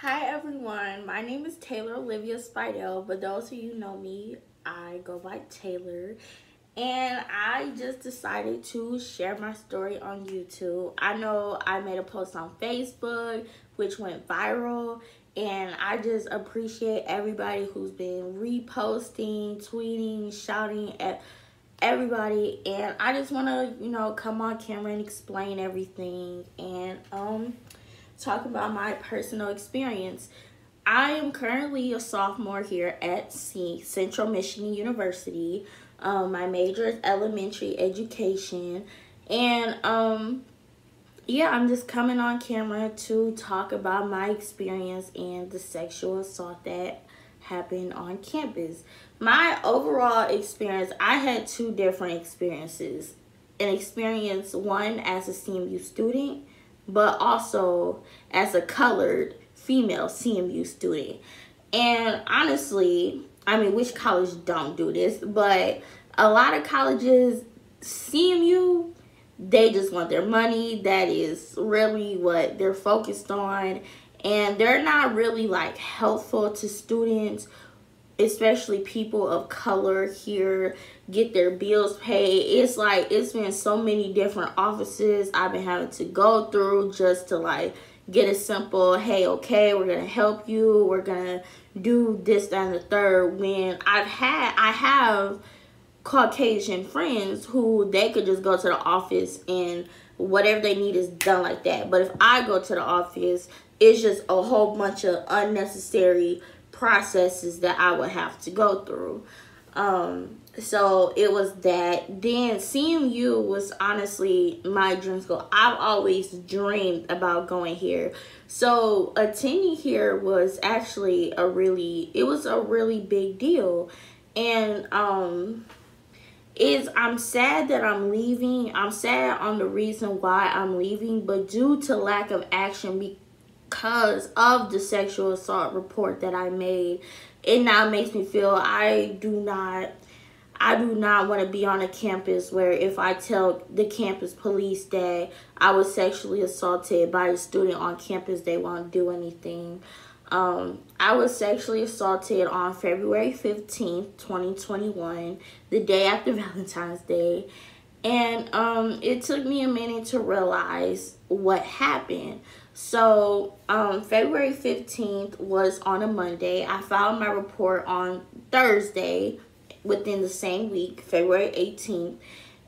Hi everyone, my name is Taylor Olivia Spidel, but those of you know me, I go by Taylor. And I just decided to share my story on YouTube. I know I made a post on Facebook, which went viral, and I just appreciate everybody who's been reposting, tweeting, shouting at everybody. And I just want to, you know, come on camera and explain everything. And, um, talk about my personal experience. I am currently a sophomore here at C Central Michigan University. Um, my major is elementary education. And um, yeah, I'm just coming on camera to talk about my experience and the sexual assault that happened on campus. My overall experience, I had two different experiences. An experience, one as a CMU student but also as a colored female CMU student. And honestly, I mean, which college don't do this, but a lot of colleges, CMU, they just want their money. That is really what they're focused on. And they're not really like helpful to students especially people of color here get their bills paid. It's like it's been so many different offices i've been having to go through just to like get a simple hey okay we're gonna help you. We're gonna do this and the third. When i've had i have caucasian friends who they could just go to the office and whatever they need is done like that. But if i go to the office it's just a whole bunch of unnecessary processes that I would have to go through. Um, so it was that. Then CMU was honestly my dream school. I've always dreamed about going here. So attending here was actually a really, it was a really big deal. And um, is I'm sad that I'm leaving. I'm sad on the reason why I'm leaving, but due to lack of action, because of the sexual assault report that I made, it now makes me feel I do not I do not want to be on a campus where if I tell the campus police that I was sexually assaulted by a student on campus, they won't do anything. Um, I was sexually assaulted on February 15th, 2021, the day after Valentine's Day. And um, it took me a minute to realize what happened. So um, February 15th was on a Monday. I filed my report on Thursday within the same week, February 18th.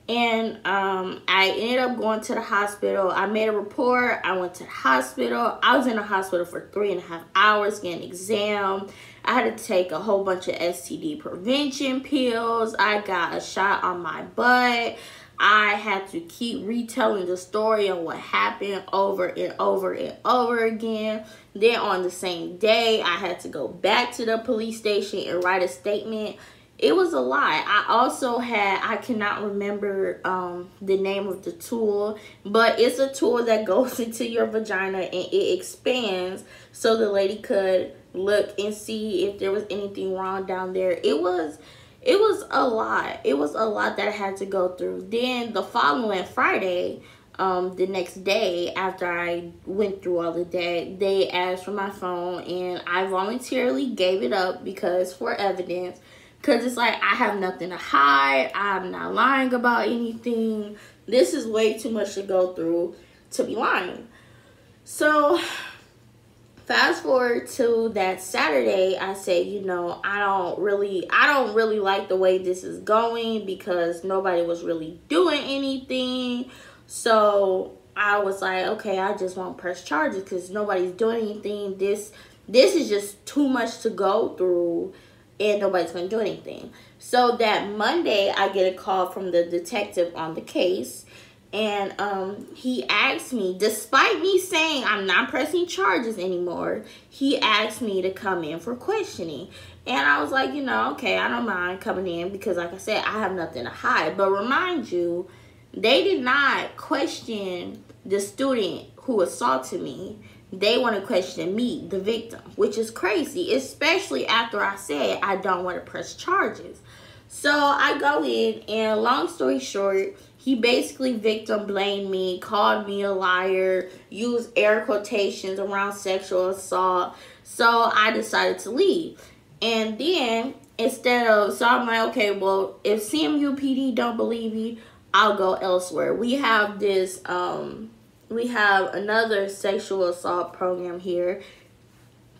And um, I ended up going to the hospital. I made a report. I went to the hospital. I was in the hospital for three and a half hours getting an exam. I had to take a whole bunch of STD prevention pills. I got a shot on my butt. I had to keep retelling the story on what happened over and over and over again. Then on the same day, I had to go back to the police station and write a statement. It was a lot. I also had, I cannot remember um, the name of the tool, but it's a tool that goes into your vagina and it expands so the lady could look and see if there was anything wrong down there. It was it was a lot. It was a lot that I had to go through. Then the following Friday, um, the next day after I went through all of that, they asked for my phone and I voluntarily gave it up because for evidence. Because it's like I have nothing to hide. I'm not lying about anything. This is way too much to go through to be lying. So fast forward to that Saturday, I said, you know, I don't really, I don't really like the way this is going because nobody was really doing anything. So I was like, okay, I just won't press charges because nobody's doing anything. This, this is just too much to go through and nobody's gonna do anything. So that Monday, I get a call from the detective on the case and um, he asked me, despite me saying I'm not pressing charges anymore, he asked me to come in for questioning. And I was like, you know, okay, I don't mind coming in because, like I said, I have nothing to hide. But remind you, they did not question the student who assaulted me. They want to question me, the victim, which is crazy, especially after I said I don't want to press charges. So I go in, and long story short, he basically victim blamed me, called me a liar, used air quotations around sexual assault. So I decided to leave. And then instead of so I'm like, okay, well, if CMUPD don't believe me, I'll go elsewhere. We have this um we have another sexual assault program here.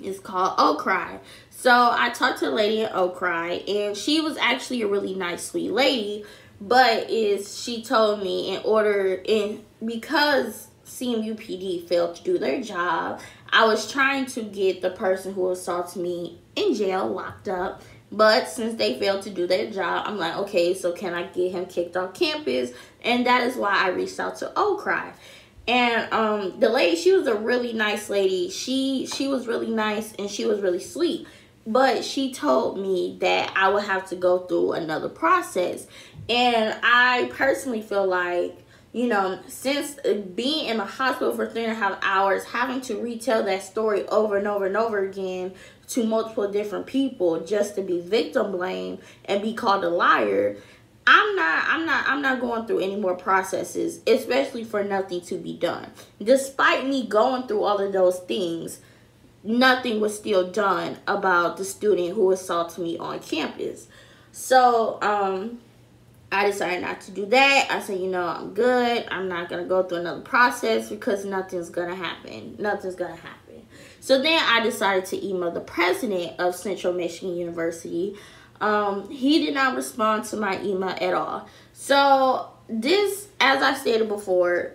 It's called OCRIE. So I talked to a lady at OCRIE and she was actually a really nice, sweet lady. But is she told me in order in because CMUPD failed to do their job, I was trying to get the person who assaulted me in jail, locked up. But since they failed to do their job, I'm like, okay, so can I get him kicked off campus? And that is why I reached out to OCRIE. And um, the lady, she was a really nice lady. She she was really nice and she was really sweet. But she told me that I would have to go through another process. And I personally feel like you know, since uh, being in the hospital for three and a half hours, having to retell that story over and over and over again to multiple different people just to be victim blamed and be called a liar, I'm not I'm not I'm not going through any more processes, especially for nothing to be done. Despite me going through all of those things, nothing was still done about the student who assaulted me on campus. So, um I decided not to do that. I said, you know, I'm good. I'm not going to go through another process because nothing's going to happen. Nothing's going to happen. So then I decided to email the president of Central Michigan University. Um, he did not respond to my email at all. So this, as I stated before,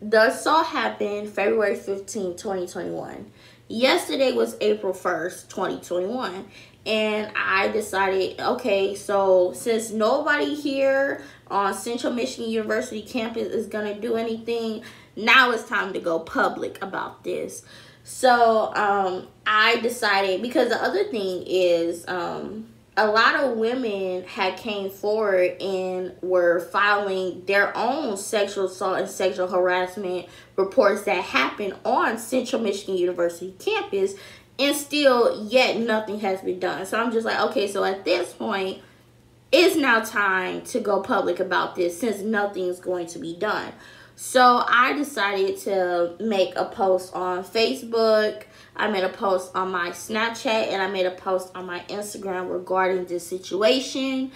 the assault happened February 15, 2021. Yesterday was April 1st, 2021 and I decided, okay, so since nobody here on Central Michigan University campus is going to do anything, now it's time to go public about this. So um, I decided, because the other thing is, um, a lot of women had came forward and were filing their own sexual assault and sexual harassment reports that happened on Central Michigan University campus and still yet nothing has been done. So I'm just like, okay, so at this point, it's now time to go public about this since nothing's going to be done. So I decided to make a post on Facebook. I made a post on my Snapchat and I made a post on my Instagram regarding this situation.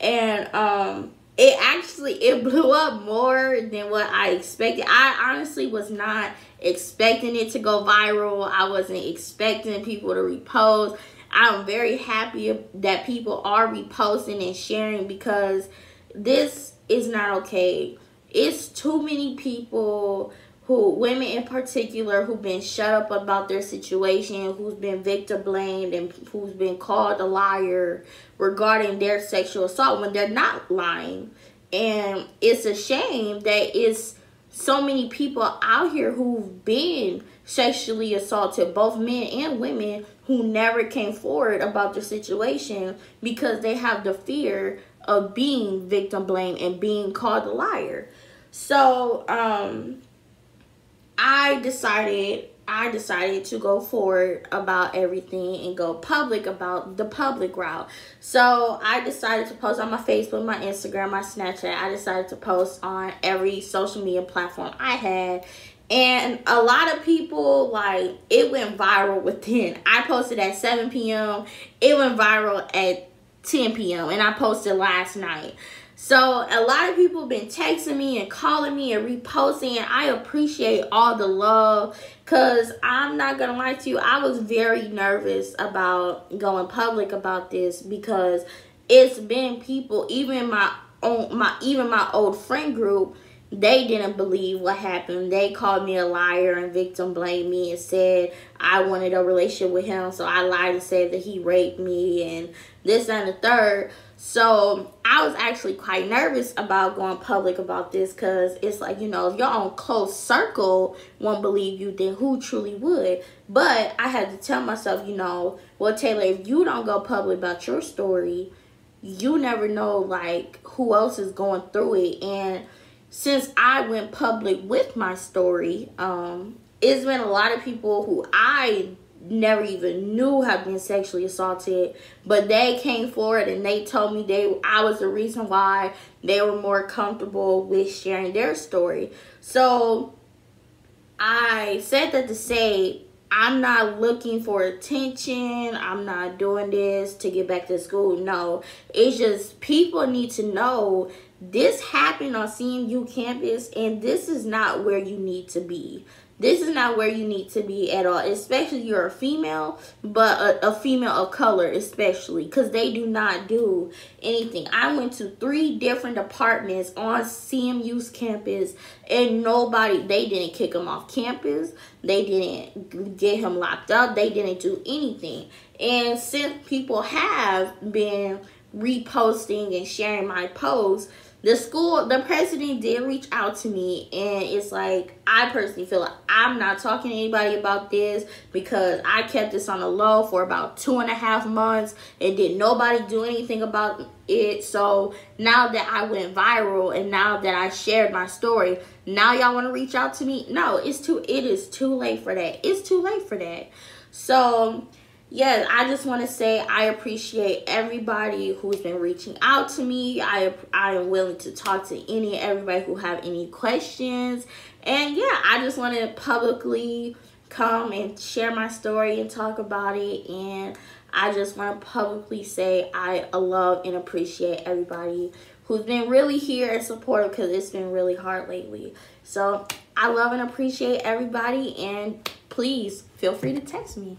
And um it actually it blew up more than what I expected. I honestly was not expecting it to go viral. I wasn't expecting people to repost. I'm very happy that people are reposting and sharing because this is not okay. It's too many people who women in particular who've been shut up about their situation, who's been victim blamed and who's been called a liar regarding their sexual assault when they're not lying. And it's a shame that it's so many people out here who've been sexually assaulted, both men and women, who never came forward about their situation because they have the fear of being victim blamed and being called a liar. So, um, I decided I decided to go forward about everything and go public about the public route. So I decided to post on my Facebook, my Instagram, my Snapchat. I decided to post on every social media platform I had. And a lot of people, like, it went viral within. I posted at 7 p.m. It went viral at 10 p.m. And I posted last night. So a lot of people have been texting me and calling me and reposting. And I appreciate all the love because I'm not going to lie to you. I was very nervous about going public about this because it's been people, even my own, my even my old friend group, they didn't believe what happened. They called me a liar and victim blamed me and said I wanted a relationship with him. So I lied and said that he raped me and this and the third. So I was actually quite nervous about going public about this because it's like, you know, if your own close circle won't believe you, then who truly would? But I had to tell myself, you know, well, Taylor, if you don't go public about your story, you never know, like, who else is going through it. And since I went public with my story, um, it's been a lot of people who I never even knew have been sexually assaulted, but they came forward and they told me they I was the reason why they were more comfortable with sharing their story. So I said that to say I'm not looking for attention. I'm not doing this to get back to school. No, it's just people need to know this happened on CMU campus and this is not where you need to be. This is not where you need to be at all, especially you're a female, but a, a female of color especially, because they do not do anything. I went to three different departments on CMU's campus, and nobody, they didn't kick him off campus. They didn't get him locked up. They didn't do anything. And since people have been reposting and sharing my posts, the school the president did reach out to me and it's like i personally feel like i'm not talking to anybody about this because i kept this on the low for about two and a half months and did nobody do anything about it. So now that i went viral and now that i shared my story now y'all want to reach out to me? No it's too it is too late for that. It's too late for that. So yes, I just want to say I appreciate everybody who's been reaching out to me. I I am willing to talk to any everybody who have any questions. And yeah, I just want to publicly come and share my story and talk about it and I just want to publicly say I love and appreciate everybody who's been really here and supportive because it's been really hard lately. So I love and appreciate everybody and please feel free to text me.